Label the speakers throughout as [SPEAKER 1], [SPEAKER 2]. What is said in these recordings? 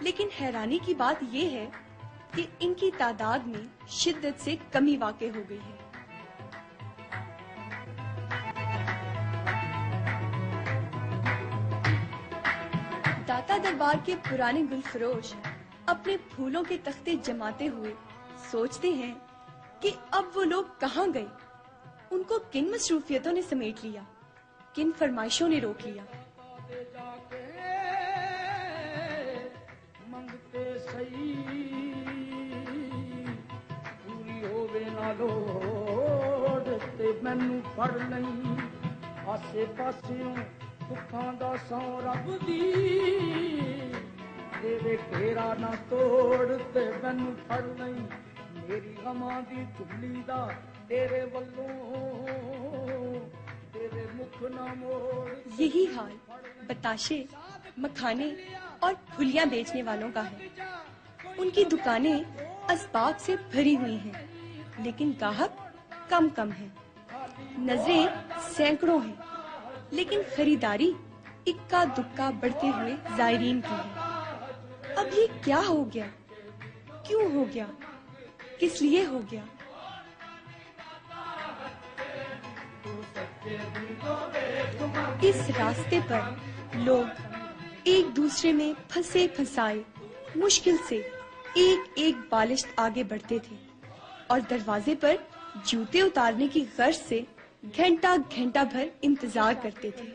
[SPEAKER 1] لیکن حیرانی کی بات یہ ہے کہ ان کی تعداد میں شدت سے کمی واقع ہو گئی ہے۔ داتا دربار کے پرانے گل فروش اپنے پھولوں کے تختے جماتے ہوئے سوچتے ہیں کہ اب وہ لوگ کہاں گئے۔ ان کو کن مصروفیتوں نے سمیٹ لیا؟ کن فرمائشوں نے روک لیا؟
[SPEAKER 2] ਲੋੜ ਤੇ ਮੈਨੂੰ ਫੜ ਲਈ ਆਸੇ ਪਾਸਿਓਂ ਦੁੱਖਾਂ ਦਾ ਸੌ ਰੱਬ ਦੀ ਤੇਰੇ ਘੇਰਾ ਨਾ ਤੋੜ ਤੇ ਮੈਨੂੰ ਫੜ ਲਈ ਮੇਰੀ ਗਮਾਂ ਦੀ ਝੁੱਲੀ ਦਾ ਤੇਰੇ ਵੱਲੋਂ ਤੇਰੇ ਮੁਖ ਨਾ ਮੋੜ
[SPEAKER 1] یہی حال بتاشے مکھانے اور پھلیاں بیچنے والوں کا ہے ان کی دکانیں اسباب سے بھری ہوئی ہیں لیکن گاہک کم کم ہیں۔ نظریں سینکڑوں ہیں، لیکن خریداری اکا دکا بڑھتے ہوئے زائرین کی ہے۔ اب یہ کیا ہو گیا؟ کیوں ہو گیا؟ کس لیے ہو گیا؟ اس راستے پر لوگ ایک دوسرے میں پھنسے پھنسائے، مشکل سے ایک ایک بالشت آگے بڑھتے تھے۔ اور دروازے پر جوتے اتارنے کی غرض سے گھنٹہ گھنٹہ بھر انتظار کرتے تھے۔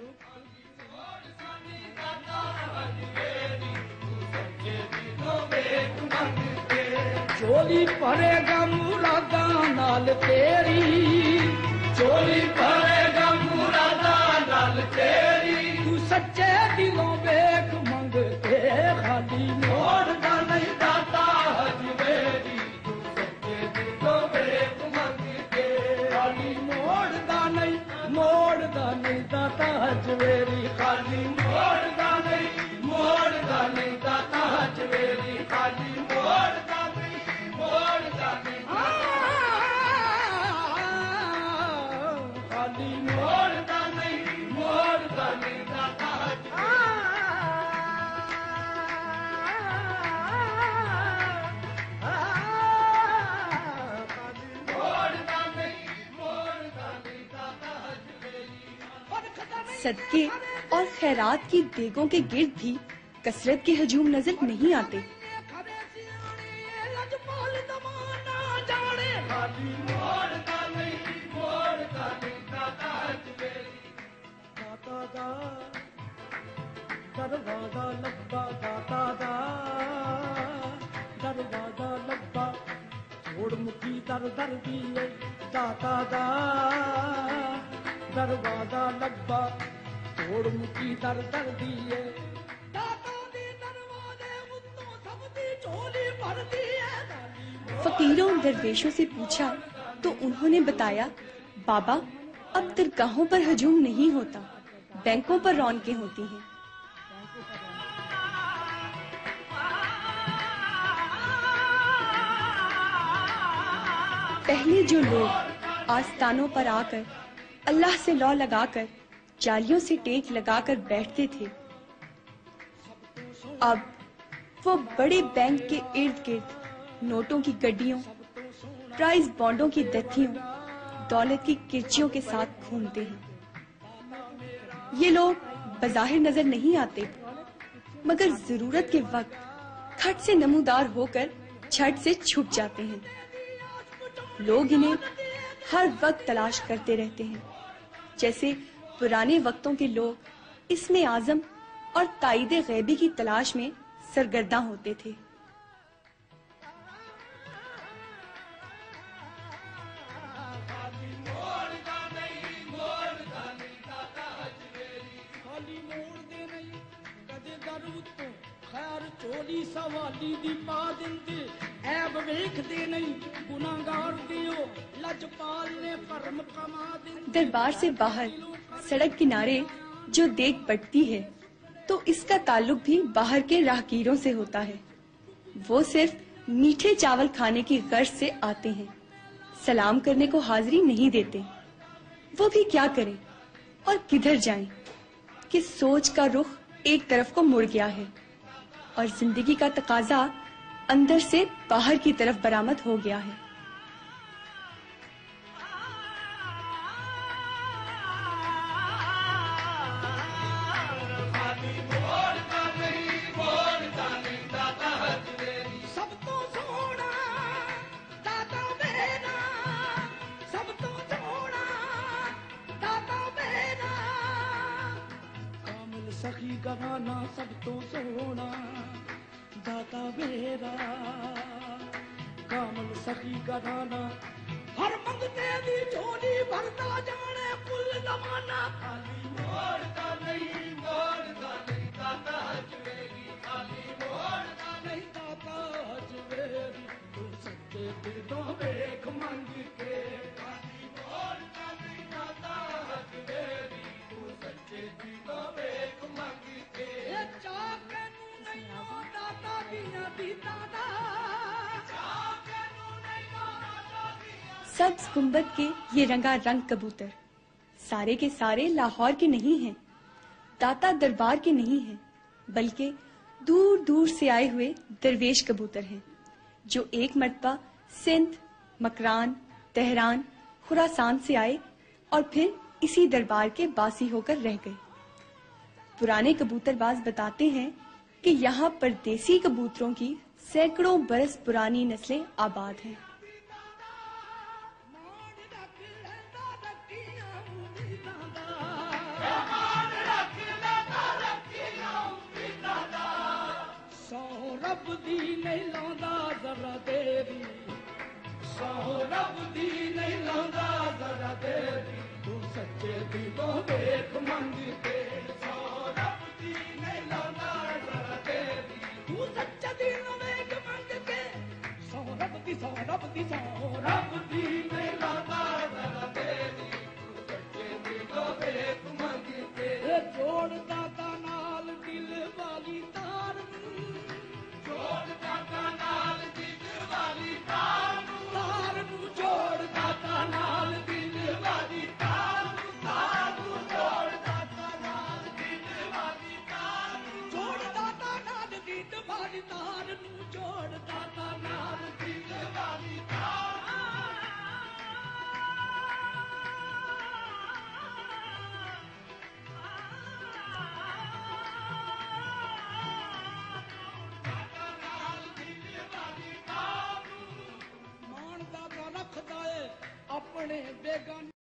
[SPEAKER 2] چولی پڑے گا مرادا نال تیری۔ چولی پڑے گا مرادا نال تیری۔ تو سچے دلوں میں
[SPEAKER 1] صدقے اور خیرات کی دیگوں کے گرد بھی کثرت کے ہجوم نظر نہیں آتے۔
[SPEAKER 2] دروازہ لبا دروازہ لبا موڑ مکی در در دیئے
[SPEAKER 1] فقیروں درویشوں سے پوچھا تو انہوں نے بتایا بابا اب درگاہوں پر ہجوم نہیں ہوتا بینکوں پر رونقیں ہوتی ہیں پہلے جو لوگ آستانوں پر آ کر اللہ سے لو لگا کر جالیوں سے ٹیک لگا کر بیٹھتے تھے۔ اب وہ بڑے بینک کے ارد گرد، نوٹوں کی گڈیوں، پرائز بانڈوں کی دتھیوں، دولت کی کرچیوں کے ساتھ گھومتے ہیں۔ یہ لوگ بظاہر نظر نہیں آتے، مگر ضرورت کے وقت کھٹ سے نمودار ہو کر چھٹ سے چھپ جاتے ہیں۔ لوگ انہیں ہر وقت تلاش کرتے رہتے ہیں، جیسے پرانے وقتوں کے لوگ اس میں اعظم اور تائید غیبی کی تلاش میں سرگرداں ہوتے تھے۔
[SPEAKER 2] چولی سوالی دی پا دندے عیب ویکھ دے نہیں دیو لجپال نے کما دندے
[SPEAKER 1] دربار سے باہر سڑک کنارے جو دیکھ پڑتی ہے، تو اس کا تعلق بھی باہر کے راہگیروں سے ہوتا ہے۔ وہ صرف میٹھے چاول کھانے کی غرض سے آتے ہیں۔ سلام کرنے کو حاضری نہیں دیتے۔ وہ بھی کیا کریں؟ اور کدھر جائیں؟ کہ سوچ کا رخ ایک طرف کو مڑ گیا ہے۔ اور زندگی کا تقاضا اندر سے باہر کی طرف برآمد ہو گیا ہے۔
[SPEAKER 2] ਸਖੀ ਗਵਾਨਾ ਸਭ ਤੋਂ ਸੋਹਣਾ, ਦਾਤਾ ਮੇਰਾ। ਕਾਮਲ ਸਖੀ ਗਵਾਨਾ ਹਰ ਮੰਗਤੇ ਦੀ ਝੋਲੀ ਭਰਦਾ ਜਾਣੇ ਕੁੱਲ ਦਵਾਨਾ ਖਾਲੀ। ਮੋੜਦਾ ਨਹੀਂ ਮੋੜਦਾ ਨਹੀਂ ਦਾਤਾ ਹਜਵੇਗੀ ਖਾਲੀ ਮੋੜਦਾ ਨਹੀਂ ਦਾਤਾ ਹਜਵੇਗੀ ਤੂੰ ਸੱਚੇ ਦਿਲੋਂ ਵੇਖ ਮੰਗ ਕੇ سبز گنبد کے یہ رنگا رنگ کبوتر۔ سارے کے سارے لاہور کے نہیں ہیں، داتا دربار کے نہیں ہیں، بلکہ دور دور سے آئے ہوئے درویش کبوتر ہیں، جو ایک مرتبہ سندھ، مکران، تہران خوراسان سے آئے اور پھر اسی دربار کے باسی ہو کر رہ گئے۔ پرانے کبوتر باز بتاتے ہیں کہ یہاں پردیسی کبوتروں کی سینکڑوں برس پرانی نسلیں آباد ہیں۔ نہیں لاؤں ذرا تیری سو رب دی نہیں لاؤں ذرا تیری تو سچے دلوں دیکھ منگتے سو رب دی نہیں لاؤں ذرا تیری تو سچے دلوں دیکھ منگتے سو رب دی سو رب دی سو رب دی نہیں لاؤں morning, big on.